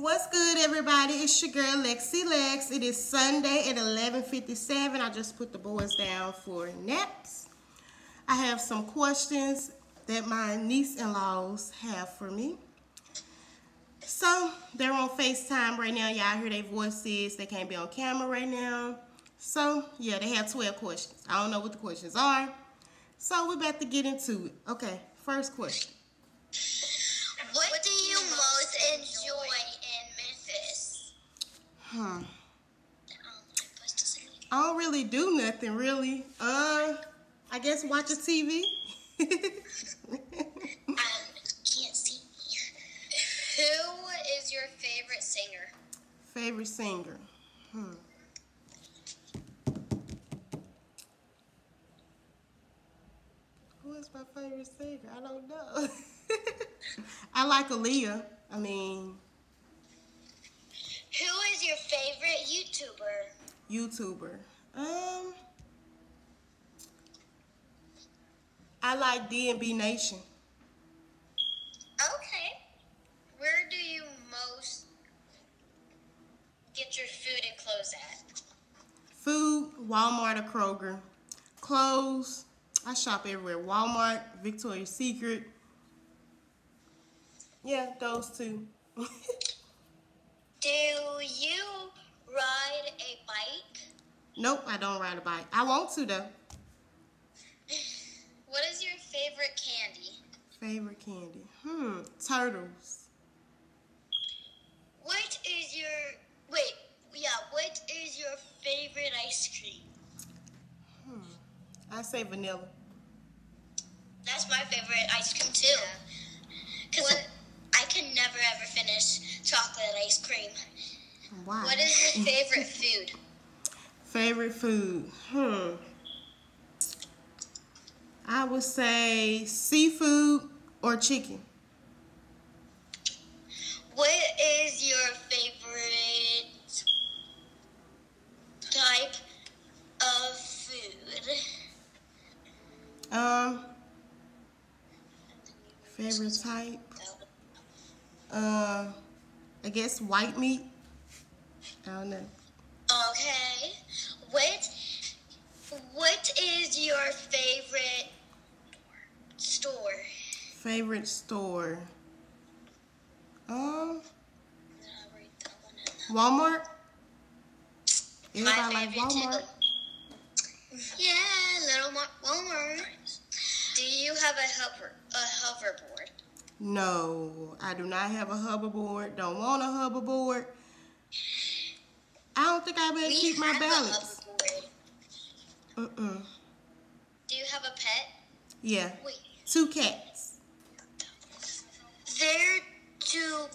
What's good, everybody? It's your girl Lexi Lex. It is Sunday at 11:57. I just put the boys down for naps. I have some questions that my niece-in-laws have for me. So they're on FaceTime right now. Y'all hear their voices. They can't be on camera right now. So yeah, they have 12 questions. I don't know what the questions are. So we're about to get into it. Okay, first question. What do you most enjoy? I'm supposed to say it. I don't really do nothing really. Uh, I guess watch a TV. Um, can't see. Who is your favorite singer? Favorite singer. Hmm. Who is my favorite singer? I don't know. I like Aaliyah. I mean, Who is your favorite YouTuber? YouTuber. Um, I like DNB Nation. Okay. Where do you most get your food and clothes at? Food, Walmart or Kroger. Clothes, I shop everywhere. Walmart, Victoria's Secret. Yeah, those two. Do you ride a bike? Nope, I don't ride a bike. I want to though. What is your favorite candy? Favorite candy. Hmm, turtles. What is your wait? Yeah, what is your favorite ice cream? Hmm, I say vanilla. That's my favorite ice cream too. Cause I can never ever finish chocolate ice cream. Why? What is your favorite food? Favorite food? Hmm. I would say seafood or chicken. What is your favorite type of food? Um, favorite type? Uh, I guess white meat. I don't know. Okay. What what is your favorite store? Favorite store? Um, Walmart. Everybody like too. Walmart. Yeah, little Mar- Walmart. Do you have a hover a hoverboard? No, I do not have a hoverboard. Don't want a hoverboard. I don't think I better We keep my balance. hoverboard. Mm-mm. Do you have a pet? Yeah, Wait, two cats. They're.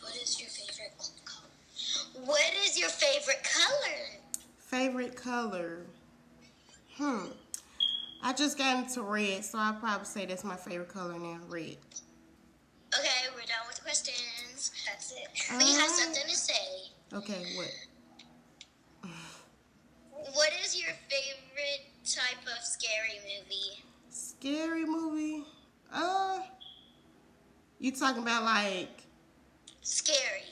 What is your favorite color? What is your favorite color? Favorite color? Hmm. I just got into red, so I'll probably say that's my favorite color now, red. Okay, we're done with the questions. That's it. we have something to say. Okay, what? What is your favorite type of scary movie? Scary movie? Uh, you talking about like, Scary.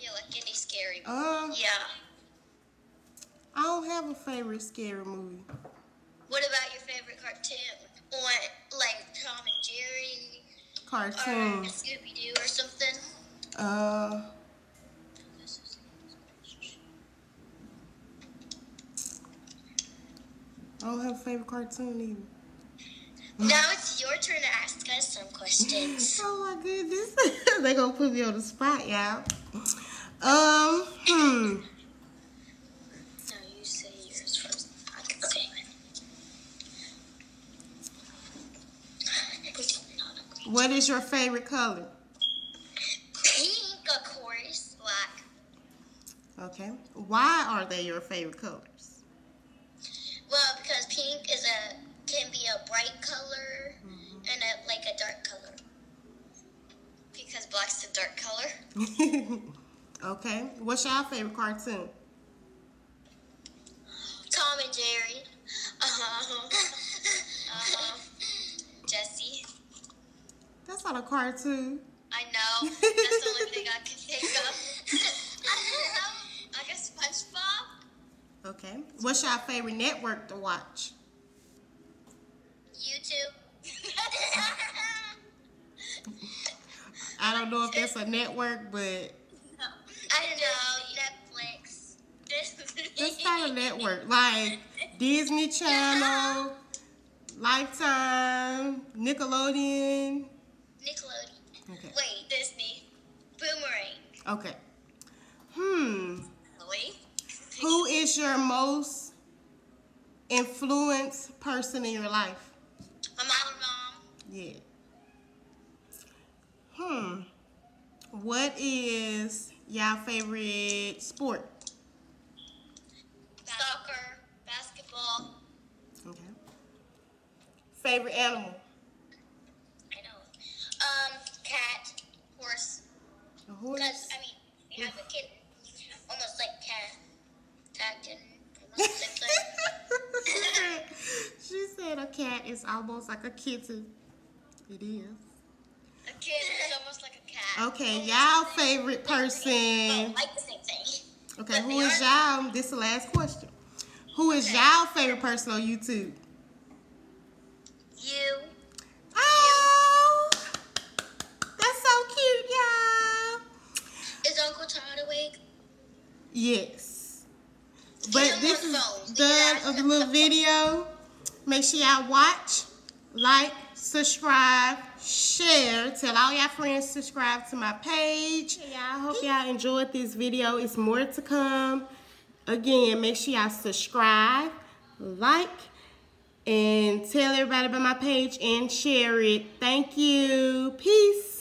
Yeah, like any scary movie. uh, Yeah. I don't have a favorite scary movie. What about your favorite cartoon? Or like Tom and Jerry or Cartoon. Scooby Doo or something? Uh, I don't have a favorite cartoon either. Now it's your turn to ask us some questions. Oh my goodness. they gonna put me on the spot, y'all. Um, hmm. no, you say yours first. I can say it. What is your favorite color? Pink, of course. Black. Okay. Why are they your favorite colors? Well, because pink is can be a bright color mm-hmm. and a, like a dark color. Because black's a dark color. okay. What's your favorite cartoon? Tom and Jerry. Uh-huh. Uh-huh. Jesse. That's not a cartoon. I know. That's the only thing I can think of. I don't know. I guess SpongeBob. Okay. What's your favorite network to watch? I don't know if that's a network, but no, I don't know. Netflix. it's not a network. Like Disney Channel, Lifetime, Nickelodeon. Nickelodeon. Okay. Wait, Disney. Boomerang. Okay. Hmm. Who is your most influenced person in your life? My mom. Mom. Yeah. Hmm. What is your favorite sport? Soccer. Basketball. Okay. Favorite animal? I know. Um, cat. Horse. A horse. Because, I mean, we have a kitten. Almost like cat. Cat kitten. Almost the same she, thing. said, she said a cat is almost like a kitten. It is. A kitten is almost like a cat. Okay, y'all favorite person. like the same thing. Okay, who is y'all? This is the last question. Who is y'all favorite person on YouTube? You. Oh, that's so cute, y'all. Is Uncle Todd awake? Yes. But this is done of the little video. Make sure y'all watch, like, subscribe, share. Tell all y'all friends subscribe to my page. Y'all, hope y'all enjoyed this video. It's more to come. Again, make sure y'all subscribe, like, and tell everybody about my page and share it. Thank you. Peace.